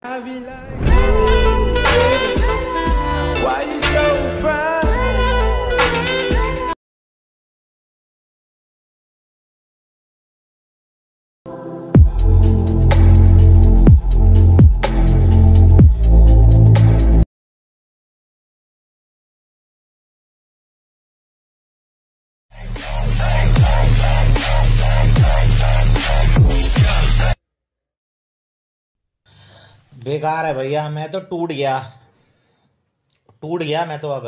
I be like, बेकार है भैया मैं तो टूट गया। टूट गया मैं तो अब।